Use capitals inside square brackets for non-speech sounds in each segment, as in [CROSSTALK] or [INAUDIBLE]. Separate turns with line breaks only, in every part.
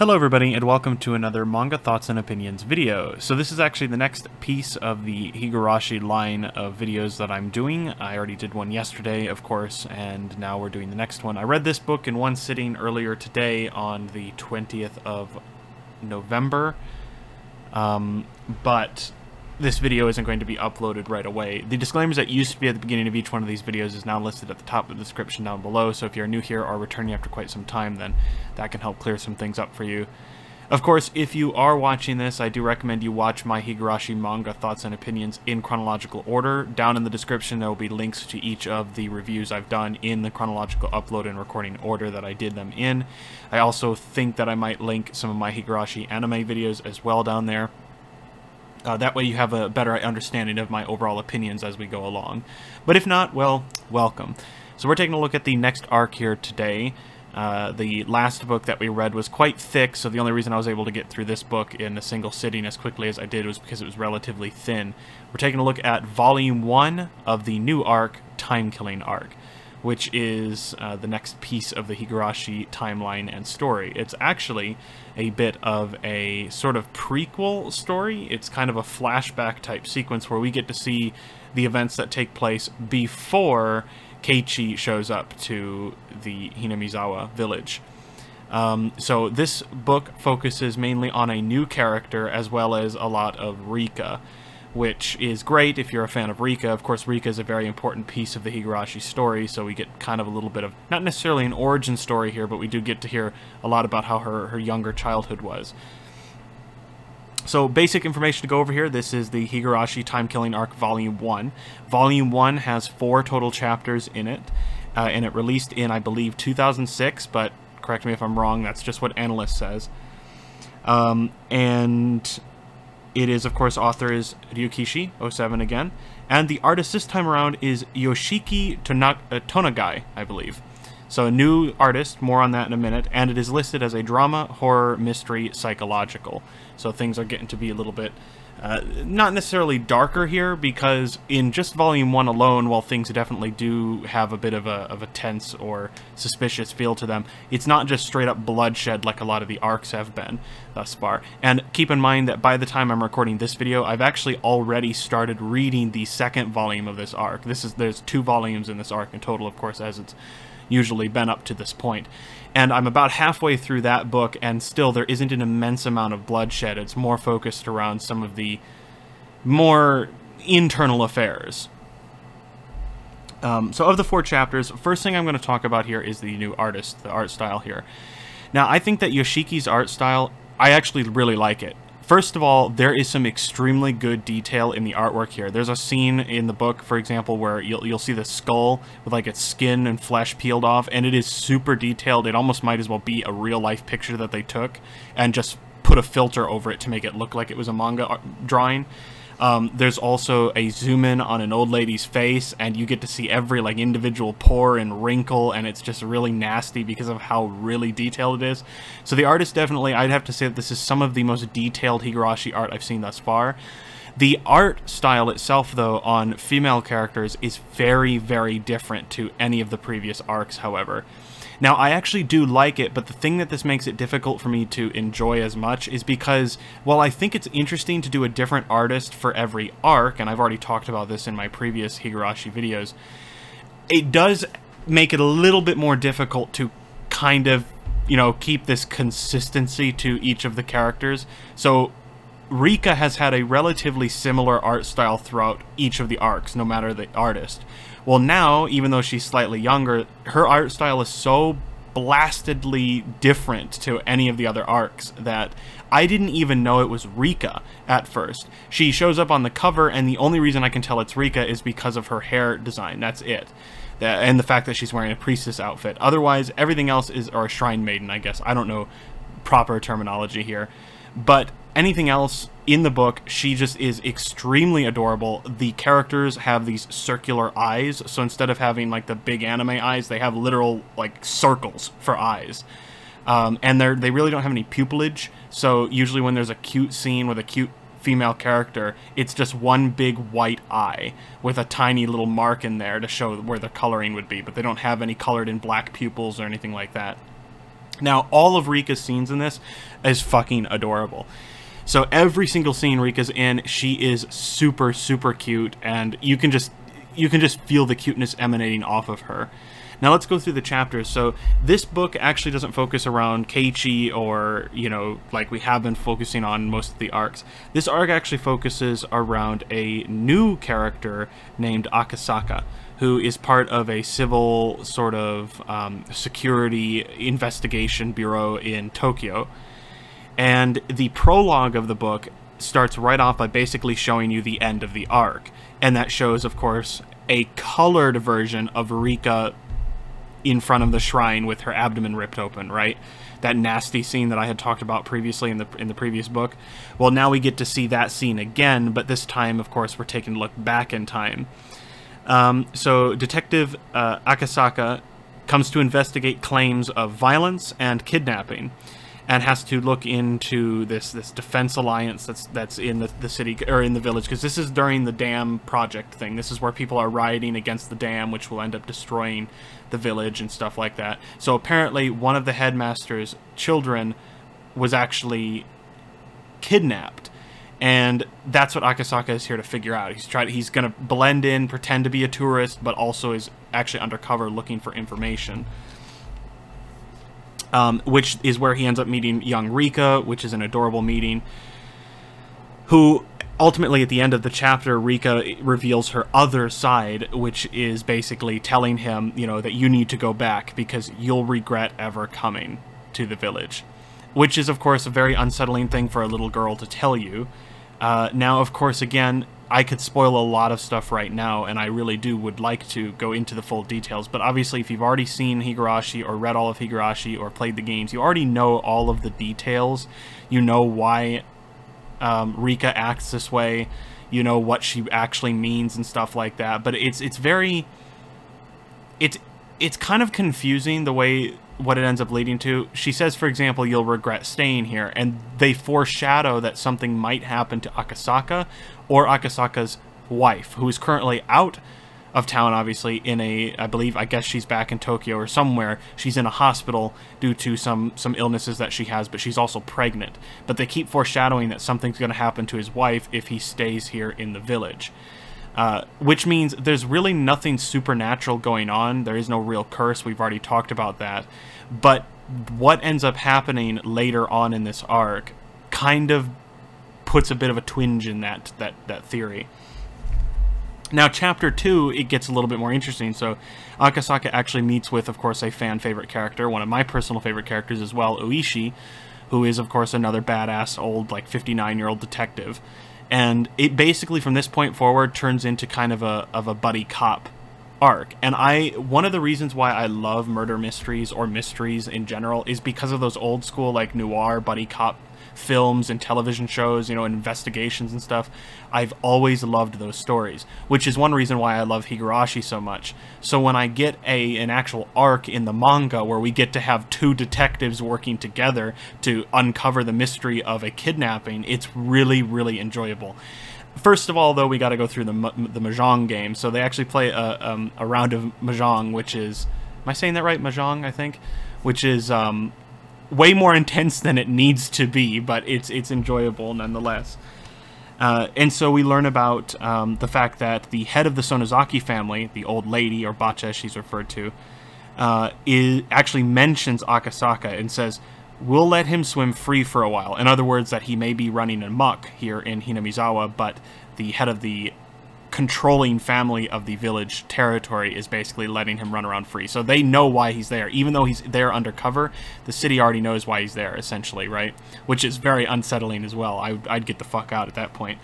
Hello everybody and welcome to another Manga Thoughts and Opinions video. So this is actually the next piece of the Higurashi line of videos that I'm doing. I already did one yesterday, of course, and now we're doing the next one. I read this book in one sitting earlier today on the 20th of November, um, but this video isn't going to be uploaded right away. The disclaimers that used to be at the beginning of each one of these videos is now listed at the top of the description down below, so if you're new here or returning after quite some time, then that can help clear some things up for you. Of course, if you are watching this, I do recommend you watch my Higurashi manga thoughts and opinions in chronological order. Down in the description, there will be links to each of the reviews I've done in the chronological upload and recording order that I did them in. I also think that I might link some of my Higurashi anime videos as well down there. Uh, that way you have a better understanding of my overall opinions as we go along. But if not, well, welcome. So we're taking a look at the next arc here today. Uh, the last book that we read was quite thick, so the only reason I was able to get through this book in a single sitting as quickly as I did was because it was relatively thin. We're taking a look at Volume 1 of the new arc, Time Killing Arc which is uh, the next piece of the Higurashi timeline and story. It's actually a bit of a sort of prequel story. It's kind of a flashback type sequence where we get to see the events that take place before Keiichi shows up to the Hinamizawa village. Um, so this book focuses mainly on a new character as well as a lot of Rika which is great if you're a fan of Rika. Of course, Rika is a very important piece of the Higurashi story, so we get kind of a little bit of, not necessarily an origin story here, but we do get to hear a lot about how her, her younger childhood was. So basic information to go over here. This is the Higurashi Time Killing Arc Volume 1. Volume 1 has four total chapters in it, uh, and it released in, I believe, 2006, but correct me if I'm wrong, that's just what AniList says. Um, and it is, of course, author is Ryukishi, 07 again, and the artist this time around is Yoshiki uh, Tonogai, I believe. So a new artist, more on that in a minute, and it is listed as a drama, horror, mystery, psychological. So things are getting to be a little bit uh, not necessarily darker here, because in just Volume 1 alone, while things definitely do have a bit of a, of a tense or suspicious feel to them, it's not just straight up bloodshed like a lot of the arcs have been thus far. And keep in mind that by the time I'm recording this video, I've actually already started reading the second volume of this arc. This is There's two volumes in this arc in total, of course, as it's usually been up to this point. And I'm about halfway through that book, and still there isn't an immense amount of bloodshed. It's more focused around some of the more internal affairs. Um, so of the four chapters, first thing I'm going to talk about here is the new artist, the art style here. Now, I think that Yoshiki's art style, I actually really like it. First of all, there is some extremely good detail in the artwork here. There's a scene in the book, for example, where you'll, you'll see the skull with like its skin and flesh peeled off, and it is super detailed. It almost might as well be a real life picture that they took and just put a filter over it to make it look like it was a manga uh, drawing. Um, there's also a zoom in on an old lady's face, and you get to see every like individual pore and wrinkle, and it's just really nasty because of how really detailed it is. So the artist definitely, I'd have to say that this is some of the most detailed Higurashi art I've seen thus far. The art style itself, though, on female characters is very, very different to any of the previous arcs, however. Now, I actually do like it, but the thing that this makes it difficult for me to enjoy as much is because, while I think it's interesting to do a different artist for every arc, and I've already talked about this in my previous Higurashi videos, it does make it a little bit more difficult to kind of, you know, keep this consistency to each of the characters. So, Rika has had a relatively similar art style throughout each of the arcs, no matter the artist. Well, now, even though she's slightly younger, her art style is so blastedly different to any of the other arcs that I didn't even know it was Rika at first. She shows up on the cover, and the only reason I can tell it's Rika is because of her hair design. That's it. And the fact that she's wearing a priestess outfit. Otherwise, everything else is, or a shrine maiden, I guess. I don't know proper terminology here. But anything else in the book, she just is extremely adorable. The characters have these circular eyes, so instead of having like the big anime eyes, they have literal like circles for eyes. Um, and they they really don't have any pupillage, so usually when there's a cute scene with a cute female character, it's just one big white eye with a tiny little mark in there to show where the coloring would be, but they don't have any colored in black pupils or anything like that. Now, all of Rika's scenes in this is fucking adorable. So every single scene Rika's in, she is super super cute and you can just you can just feel the cuteness emanating off of her. Now let's go through the chapters. So this book actually doesn't focus around Keiichi or, you know, like we have been focusing on most of the arcs. This arc actually focuses around a new character named Akasaka, who is part of a civil sort of um, security investigation bureau in Tokyo. And the prologue of the book starts right off by basically showing you the end of the arc. And that shows, of course, a colored version of Rika in front of the shrine with her abdomen ripped open, right? That nasty scene that I had talked about previously in the in the previous book. Well, now we get to see that scene again, but this time, of course, we're taking a look back in time. Um, so, Detective uh, Akasaka comes to investigate claims of violence and kidnapping and has to look into this this defense alliance that's that's in the, the city or in the village because this is during the dam project thing. This is where people are rioting against the dam, which will end up destroying the village and stuff like that. So apparently, one of the headmaster's children was actually kidnapped. And that's what Akasaka is here to figure out. He's trying. He's going to blend in, pretend to be a tourist, but also is actually undercover looking for information um, which is where he ends up meeting young Rika, which is an adorable meeting. Who ultimately, at the end of the chapter, Rika reveals her other side, which is basically telling him, you know, that you need to go back because you'll regret ever coming to the village. Which is, of course, a very unsettling thing for a little girl to tell you. Uh, now, of course, again, I could spoil a lot of stuff right now, and I really do would like to go into the full details. But obviously, if you've already seen Higurashi or read all of Higurashi or played the games, you already know all of the details. You know why um, Rika acts this way. You know what she actually means and stuff like that. But it's it's very it's it's kind of confusing the way what it ends up leading to. She says, for example, you'll regret staying here, and they foreshadow that something might happen to Akasaka or Akasaka's wife, who is currently out of town, obviously, in a, I believe, I guess she's back in Tokyo or somewhere. She's in a hospital due to some, some illnesses that she has, but she's also pregnant. But they keep foreshadowing that something's going to happen to his wife if he stays here in the village. Uh, which means there's really nothing supernatural going on. There is no real curse. We've already talked about that. But what ends up happening later on in this arc kind of puts a bit of a twinge in that that that theory. Now, chapter two, it gets a little bit more interesting. So, Akasaka actually meets with, of course, a fan favorite character, one of my personal favorite characters as well, Oishi, who is, of course, another badass old, like, 59 year old detective and it basically from this point forward turns into kind of a of a buddy cop arc. And I one of the reasons why I love murder mysteries or mysteries in general is because of those old school like noir buddy cop films and television shows, you know, investigations and stuff. I've always loved those stories, which is one reason why I love Higurashi so much. So when I get a an actual arc in the manga where we get to have two detectives working together to uncover the mystery of a kidnapping, it's really really enjoyable. First of all, though, we got to go through the the mahjong game. So they actually play a, um, a round of mahjong, which is, am I saying that right? Mahjong, I think, which is um, way more intense than it needs to be, but it's it's enjoyable nonetheless. Uh, and so we learn about um, the fact that the head of the Sonozaki family, the old lady or Bacha as she's referred to, uh, is actually mentions Akasaka and says, "We'll let him swim free for a while." In other words, that he may be running amok here in Hinamizawa, but the head of the controlling family of the village territory is basically letting him run around free. So they know why he's there. Even though he's there undercover, the city already knows why he's there, essentially, right? Which is very unsettling as well. I, would get the fuck out at that point.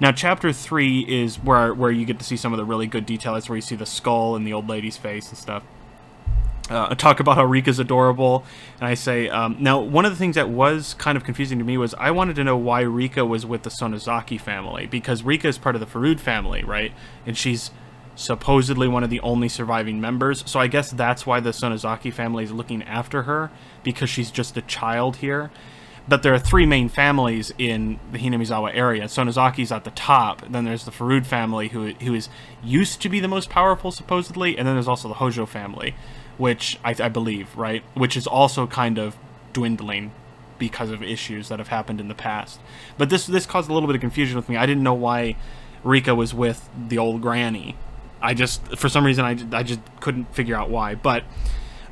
Now, chapter three is where where you get to see some of the really good detail. That's where you see the skull and the old lady's face and stuff uh, talk about how Rika's adorable, and I say, um, now, one of the things that was kind of confusing to me was I wanted to know why Rika was with the Sonozaki family, because Rika is part of the Furude family, right? And she's supposedly one of the only surviving members, so I guess that's why the Sonozaki family is looking after her, because she's just a child here. But there are three main families in the Hinamizawa area. Sonozaki's at the top. Then there's the Furude family, who who is used to be the most powerful, supposedly, and then there's also the Hojo family, which I, I believe, right? Which is also kind of dwindling because of issues that have happened in the past. But this this caused a little bit of confusion with me. I didn't know why Rika was with the old granny. I just, for some reason, I, I just couldn't figure out why. But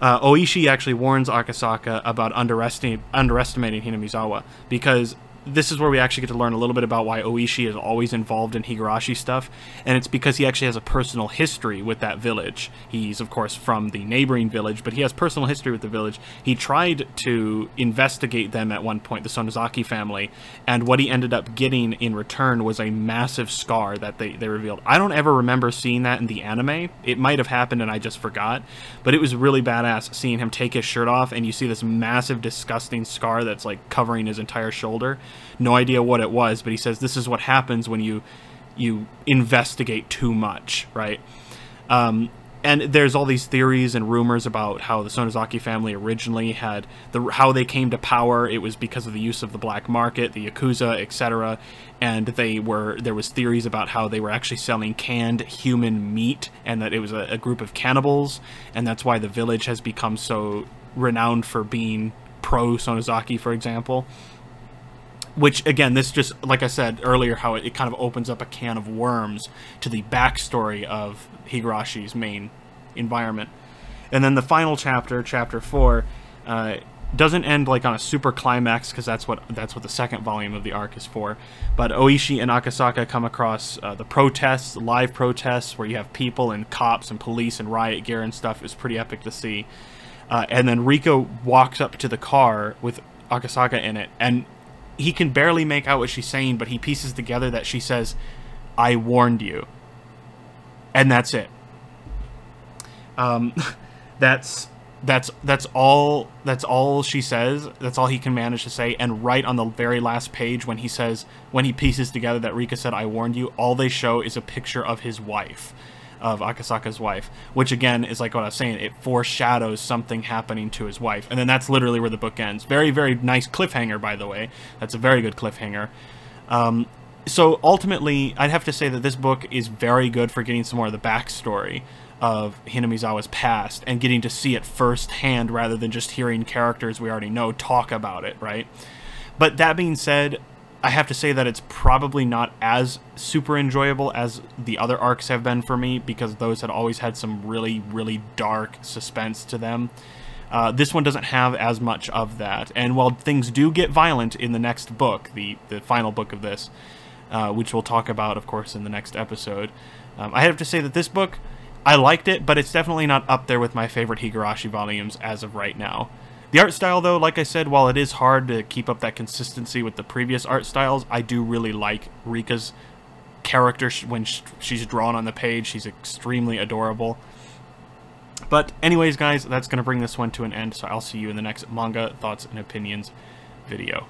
uh, Oishi actually warns Akasaka about underestimating, underestimating Hinamizawa because this is where we actually get to learn a little bit about why Oishi is always involved in Higurashi stuff, and it's because he actually has a personal history with that village. He's, of course, from the neighboring village, but he has personal history with the village. He tried to investigate them at one point, the Sonozaki family, and what he ended up getting in return was a massive scar that they, they revealed. I don't ever remember seeing that in the anime. It might have happened and I just forgot, but it was really badass seeing him take his shirt off and you see this massive, disgusting scar that's like covering his entire shoulder no idea what it was, but he says this is what happens when you you investigate too much, right? Um, and there's all these theories and rumors about how the Sonozaki family originally had the how they came to power. It was because of the use of the black market, the yakuza, etc. And they were there was theories about how they were actually selling canned human meat, and that it was a, a group of cannibals, and that's why the village has become so renowned for being pro Sonozaki, for example which again this just like i said earlier how it, it, kind of opens up a can of worms to the backstory of higurashi's main environment. And then the final chapter chapter four uh, doesn't end like on a super climax because that's what that's what the second volume of the arc is for. But oishi and akasaka come across uh, the protests live protests where you have people and cops and police and riot gear and stuff. Is pretty epic to see. Uh, and then Rika walks up to the car with Akasaka in it, and he can barely make out what she's saying, but he pieces together that she says, "I warned you," and that's it. Um, [LAUGHS] that's that's that's all that's all she says. That's all he can manage to say. And right on the very last page, when he says when he pieces together that Rika said, "I warned you," all they show is a picture of his wife of Akasaka's wife, which again is like what I was saying, it foreshadows something happening to his wife. And then that's literally where the book ends. Very, very nice cliffhanger, by the way. That's a very good cliffhanger. Um, so ultimately, I'd have to say that this book is very good for getting some more of the backstory of Hinamizawa's past and getting to see it firsthand rather than just hearing characters we already know talk about it, right? But that being said, I have to say that it's probably not as super enjoyable as the other arcs have been for me because those had always had some really, really dark suspense to them. Uh, this one doesn't have as much of that. And while things do get violent in the next book, the, the final book of this, uh, which we'll talk about, of course, in the next episode, um, I have to say that this book, I liked it, but it's definitely not up there with my favorite Higurashi volumes as of right now. The art style, though, like I said, while it is hard to keep up that consistency with the previous art styles, I do really like Rika's character when she's drawn on the page. She's extremely adorable. But anyways, guys, that's going to bring this one to an end, so I'll see you in the next Manga Thoughts and Opinions video.